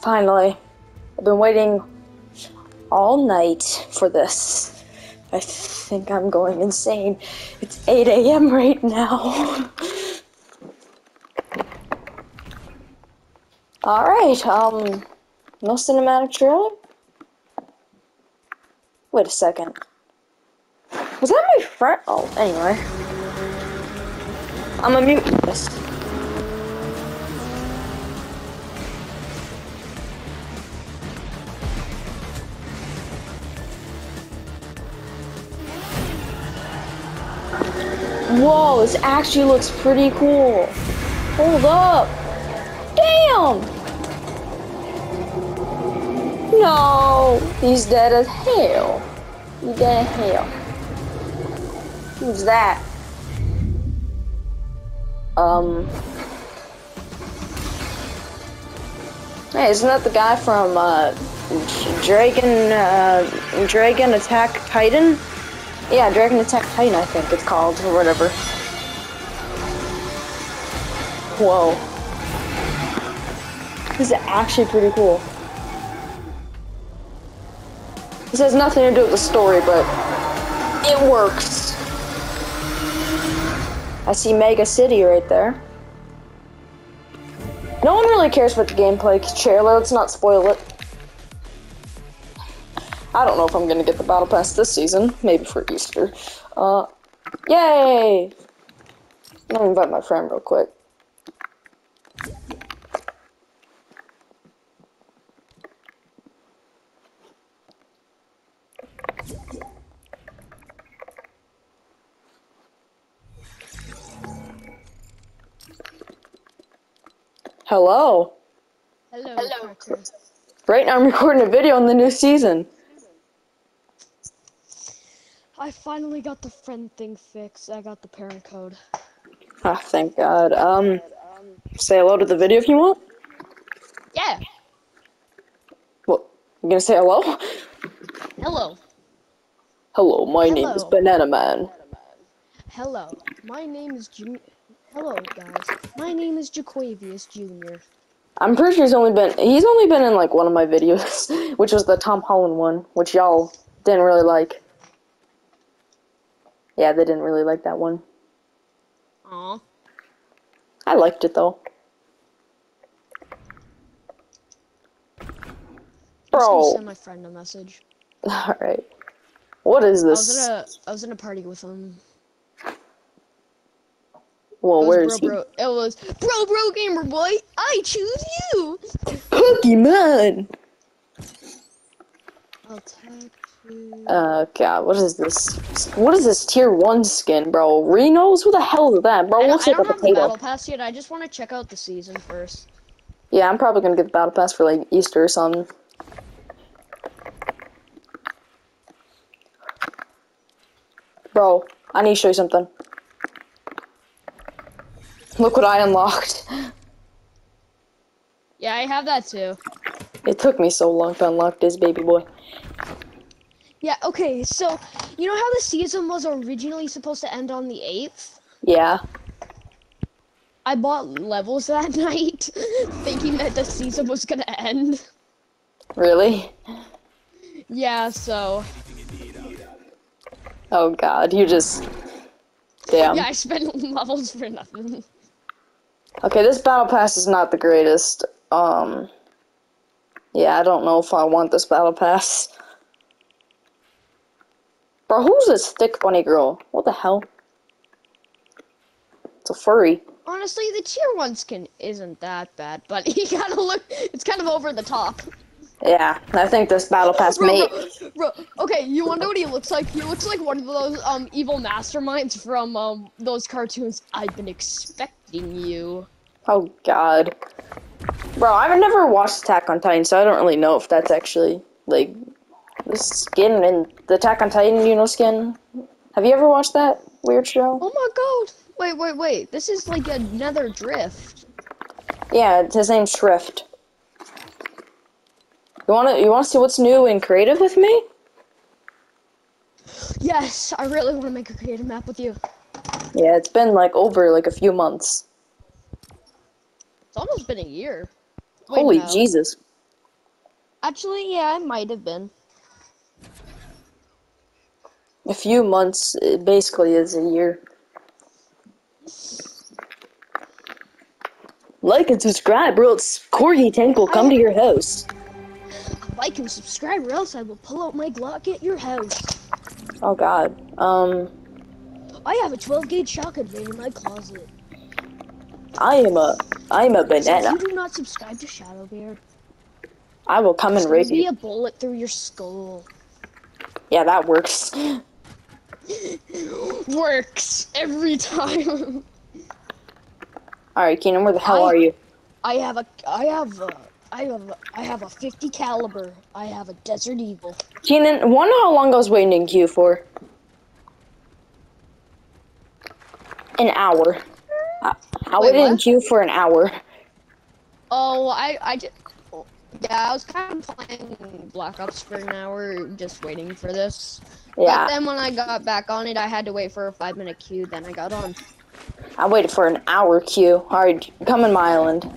Finally. I've been waiting all night for this. I think I'm going insane. It's 8 a.m. right now. Alright, um, no cinematic trailer? Wait a second. Was that my friend? Oh, anyway. I'm gonna mute. Actually looks pretty cool. Hold up. Damn! No, he's dead as hell. He's dead as hell. Who's that? Um. Hey, isn't that the guy from uh, Dragon, uh, Dragon Attack Titan? Yeah, Dragon Attack Titan, I think it's called, or whatever. Whoa. This is actually pretty cool. This has nothing to do with the story, but it works. I see Mega City right there. No one really cares about the gameplay trailer, let's not spoil it. I don't know if I'm gonna get the Battle Pass this season, maybe for Easter. Uh, yay! Let me invite my friend real quick. Hello. Hello, Carter. Right now I'm recording a video on the new season. I finally got the friend thing fixed. I got the parent code. Ah, thank God. Um, say hello to the video if you want. Yeah. What? You gonna say hello? Hello. Hello, my name is Banana Man. Hello. My name is Jun. Hello, guys. My name is Jaquavius Jr. I'm pretty sure he's only been he's only been in like one of my videos, which was the Tom Holland one, which y'all didn't really like. Yeah, they didn't really like that one. Aw. I liked it though. I'm just gonna Bro, send my friend a message. all right. What is I was this? at a I was in a party with him. Well, where is bro, he? bro. It was bro, bro, gamer boy. I choose you. Pokemon. Uh, God, what is this? What is this tier one skin, bro? Reno's? Who the hell is that, bro? I, don't- Looks I like a potato. battle pass yet. I just want to check out the season first. Yeah, I'm probably gonna get the battle pass for like Easter or something. Bro, I need to show you something. Look what I unlocked. Yeah, I have that too. It took me so long to unlock this baby boy. Yeah, okay, so you know how the season was originally supposed to end on the 8th? Yeah. I bought levels that night thinking that the season was gonna end. Really? Yeah, so Oh god, you just. Damn. yeah, I spent levels for nothing. Okay, this battle pass is not the greatest. Um. Yeah, I don't know if I want this battle pass. Bro, who's this thick bunny girl? What the hell? It's a furry. Honestly, the tier one skin isn't that bad, but kind of look it's kind of over the top. Yeah, I think this battle pass Bro, may. bro, bro, okay, you know what he looks like? He looks like one of those um evil masterminds from um those cartoons. I've been expecting you. Oh god. Bro, I've never watched Attack on Titan, so I don't really know if that's actually like the skin and the Attack on Titan, you know, skin. Have you ever watched that weird show? Oh my god! Wait, wait, wait! This is like another drift. Yeah, his name's Shrift. You wanna you wanna see what's new and creative with me? Yes, I really want to make a creative map with you. Yeah, it's been like over like a few months. It's almost been a year. Wait, Holy no. Jesus. Actually, yeah, I might have been. A few months it basically is a year. Like and subscribe, or else Corgi Tank will come to your house. Like and subscribe, or else I will pull out my Glock at your house. Oh God. Um, I have a 12 gauge shotgun in my closet. I am a, I am a So if banana. you do not subscribe to Shadowbeard, I will come and rape be a bullet through your skull. Yeah, that works. Works every time. All right, Keenan, where the hell I- are you? I have a, I have a, I have, a, I have a 50 caliber. I have a Desert Eagle. Keenan, wonder how long I was waiting in queue for? An hour. I, I Wait, waited in queue for an hour. Oh, I, I just, yeah, I was kind of playing Black Ops for an hour, just waiting for this. But Yeah, then when I got back on it, I had to wait for a five minute queue. Then I got on. I waited for an hour queue. All right, come in my island.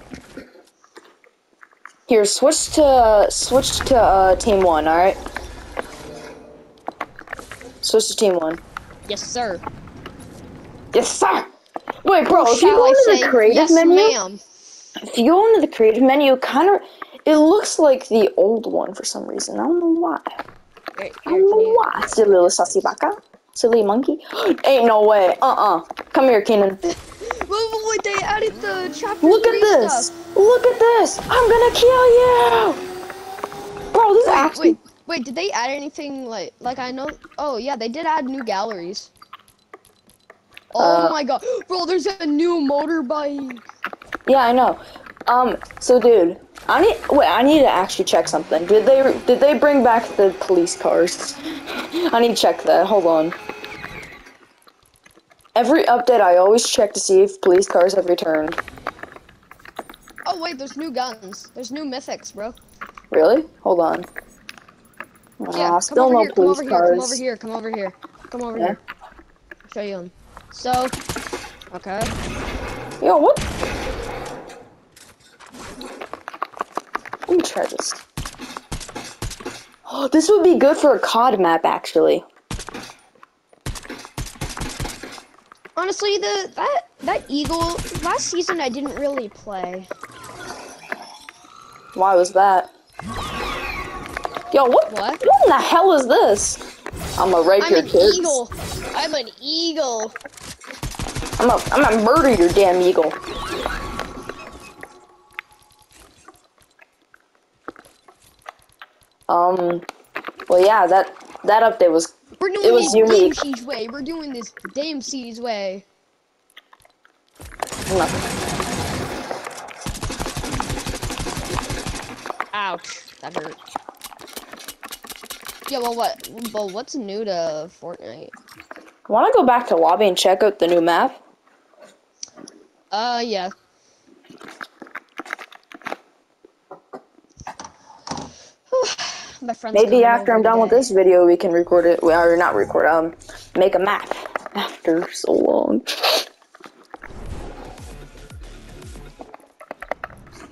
Here, switch to switch to uh, team one. All right. Switch to team one. Yes, sir. Yes, sir. Wait, bro. Or if you go into the creative yes, menu, if you go into the creative menu, kind of, it looks like the old one for some reason. I don't know why. Here, I don't know you- why. Silly little sassy baka. Silly monkey. Ain't no way. Uh-uh. Come here, Keenan. They added the chapter Look at this. stuff. Look at this. I'm gonna kill you. Bro, this Wait, actually. wait, wait, did they add anything like, like I know? Oh yeah, they did add new galleries. Oh Uh, my god, bro, there's a new motorbike. Yeah, I know. Um, so dude, I need wait, I need to actually check something. Did they did they bring back the police cars? I need to check that. Hold on. Every update I always check to see if police cars have returned. Oh wait, there's new guns. There's new mythics, bro. Really? Hold on. Yeah, Ah, come still no here, come police over cars. here, come over here, come over here, come over Yeah. here. I'll show you them. So, okay. Yo, what? Let me try this. Oh, this would be good for a COD map, actually. Honestly, the that that eagle last season I didn't really play. Why was that? Yo, what? What? What in the hell is this? I'm gonna rape I'm your an kids. eagle. I'm an eagle. I'm gonna, I'm gonna murder your damn eagle. Um, well, yeah, that that update was We're doing It was this unique. Dame Siege way. We're doing this Dame Siege way. nothing. Ouch, that hurt. Yeah, well, what? Well, what's new to Fortnite? Want to go back to lobby and check out the new map? Uh, yeah. My friends. Maybe after I'm done with this video, we can record it. Well, or not record. Um, make a map after so long.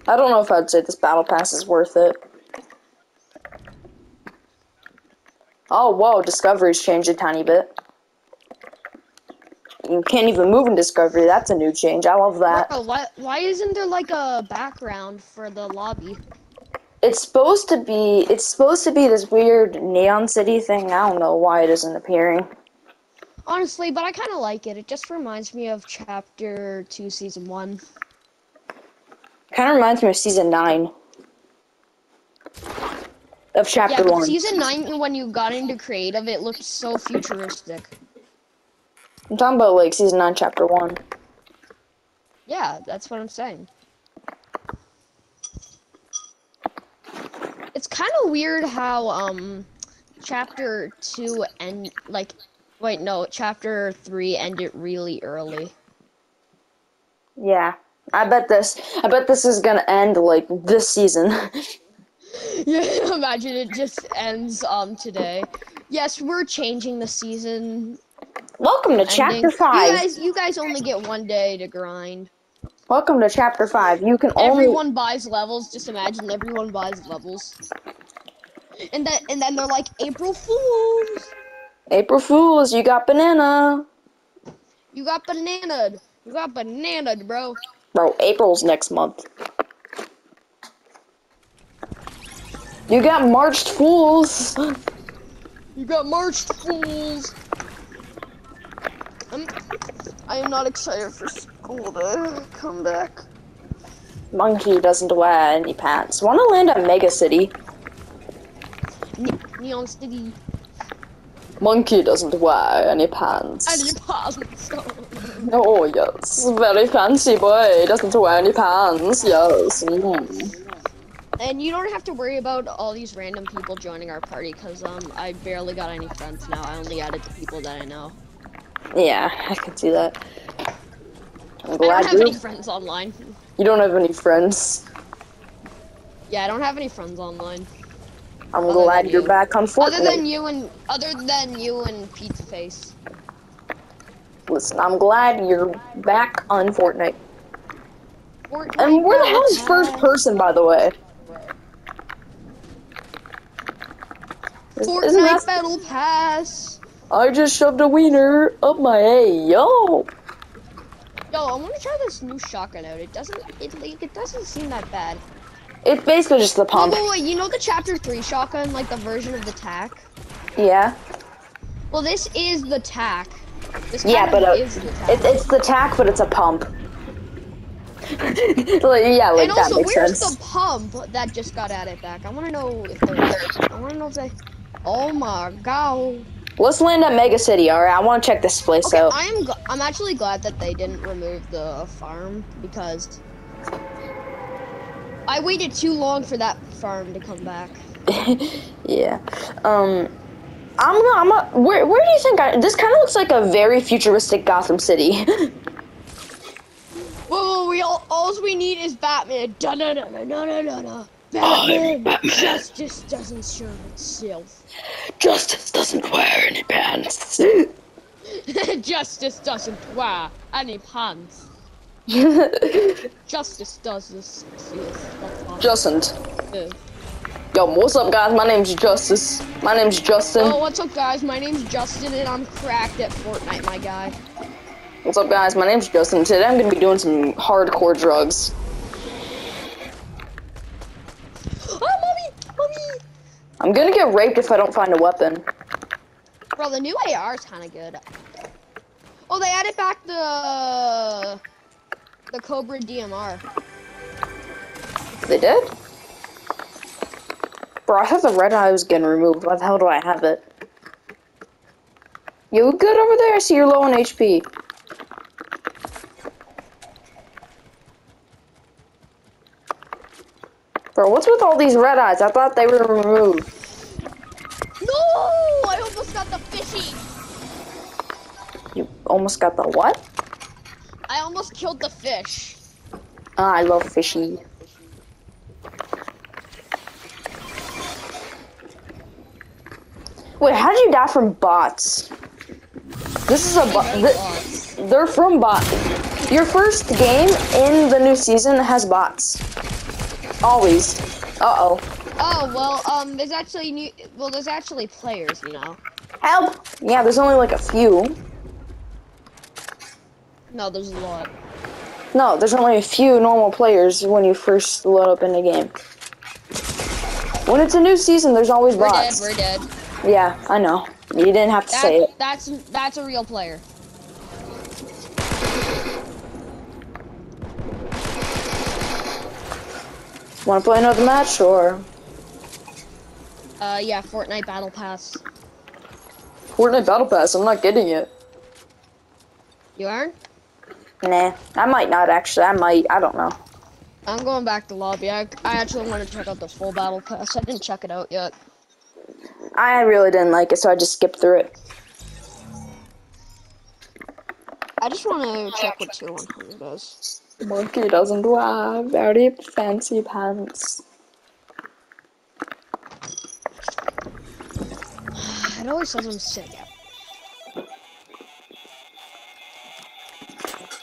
I don't know if I'd say this battle pass is worth it. Oh, whoa, Discovery's changed a tiny bit. You can't even move in Discovery. That's a new change. I love that. Why, why isn't there like a background for the lobby? It's supposed to be. It's supposed to be this weird neon city thing. I don't know why it isn't appearing. Honestly, but I kind of like it. It just reminds me of Chapter 2, Season 1. Kind of reminds me of season nine of chapter Yeah, one. Season 9, when you got into creative, it looked so futuristic. I'm talking about like season nine, chapter one. Yeah, that's what I'm saying. Kind of weird how um chapter 2 and like wait, no, chapter 3 ended really early. Yeah, I bet this. I bet this is gonna end like this season. Yeah, imagine it just ends um today. Yes, we're changing the season Welcome to ending. chapter five. You guys you guys only get one day to grind. Welcome to chapter five. You can only. Everyone buys levels, just imagine everyone buys levels. And then and then they're like April Fools. April Fools, you got banana. You got bananaed. You got bananaed, bro. Bro, April's next month. You got Marched Fools. You got marched fools. I'm, I am not excited for to come back. Monkey doesn't wear any pants. Wanna land at Mega City? Ne- Neon City. Monkey doesn't wear any pants. I need pants. Oh, yes. Very fancy boy. Doesn't wear any pants. Yes. Mm. And you don't have to worry about all these random people joining our party, cause um I barely got any friends now. I only added the people that I know. Yeah, I can see that. I'm glad I don't have you any friends online. you don't have any friends. Yeah, I don't have any friends online. I'm Other glad you're you. back on Fortnite. Other than you and other than you and Pizza Face. Listen, I'm glad you're back on Fortnite. Fortnite And where the hell is first person, by the way? Fortnite? Battle Pass. I just shoved a wiener up my a yo. Yo, I want to try this new shotgun out. It doesn't. It like it doesn't seem that bad. It's basically just the pump. wait, wait, you know the chapter three shotgun, like the version of the tac. Yeah. Well, this is the tac. This Yeah, but uh, is the tac. it, it's the tack, but it's a pump. like, yeah, like and that also, makes where's sense. the pump that just got added back? I want to know if they. I want to know if they. Oh my god. Let's land at Mega City, alright? I want to check this place Okay, out. I am. Gl- I'm actually glad that they didn't remove the farm because I waited too long for that farm to come back. yeah. Um, I'm gonna, I'm gonna, where, where do you think I, this kind of looks like a very futuristic Gotham City. Whoa, whoa, we all, all we need is Batman. Da da da da da da da da. Batman. Justice doesn't serve itself. Justice doesn't wear any pants. Justice doesn't wear any pants. Justice does this. Yes, that's fine. Justin. Yeah. Yo, what's up, guys? My name's Justice. My name's Justin. Oh, what's up, guys? My name's Justin, and I'm cracked at Fortnite, my guy. What's up, guys? My name's Justin. Today I'm gonna be doing some hardcore drugs. I'm gonna get raped if I don't find a weapon. Bro, the new AR is kind of good. Oh, they added back the the Cobra DMR. They did? Bro, I thought the red eye was getting removed. Why the hell do I have it? You look good over there? I see you're low on HP. Bro, what's with all these red eyes? I thought they were removed. No, I almost got the fishy. You almost got the what? I almost killed the fish. Ah, I love fishy. Wait, how did you die from bots? This is a bot. Th- they're from bots. Your first game in the new season has bots. Always. Uh oh. Oh well, um, there's actually new. Well, there's actually players, you know. Help! Yeah, there's only like a few. No, there's a lot. No, there's only a few normal players when you first load up in the game. When it's a new season, there's always We're dead. bots. We're dead. Yeah, I know. You didn't have to say it. that's that's a real player. Want to play another match or Uh, yeah, Fortnite Battle Pass. Fortnite Battle Pass? I'm not getting it. You are? Nah, I might not actually. I might. I don't know. I'm going back to lobby. I, I actually want to check out the full Battle Pass. I didn't check it out yet. I really didn't like it, so I just skipped through it. I just want to check what tier 100 does. Monkey doesn't wear uh, very fancy pants. It always says I'm sick.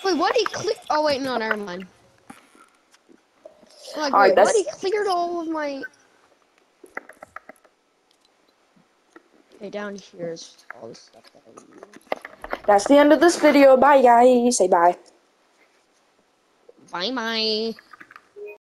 Wait, what? He clear? Oh wait, no, never mind. Like, Alright, wait, what? that's- He cleared all of my. Okay, down here is all the stuff that I use. That's the end of this video. Bye, guys. Say bye. Bye bye.